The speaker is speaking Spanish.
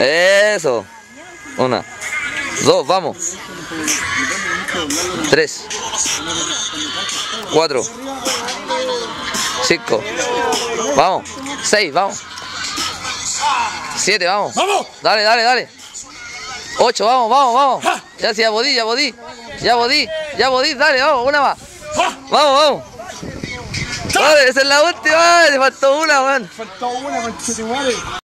Eso. Una. Dos, vamos. Tres. Cuatro. Cinco. Vamos. Seis, vamos. Siete, vamos. ¡Vamos! Dale, dale, dale. Ocho, vamos, vamos, vamos. Ya, sí, ya bodí, ya bodí. Ya bodí, ya bodí, dale, vamos, una más. Vamos, vamos. Dale, esa es la última, te faltó una, weón. Faltó una, con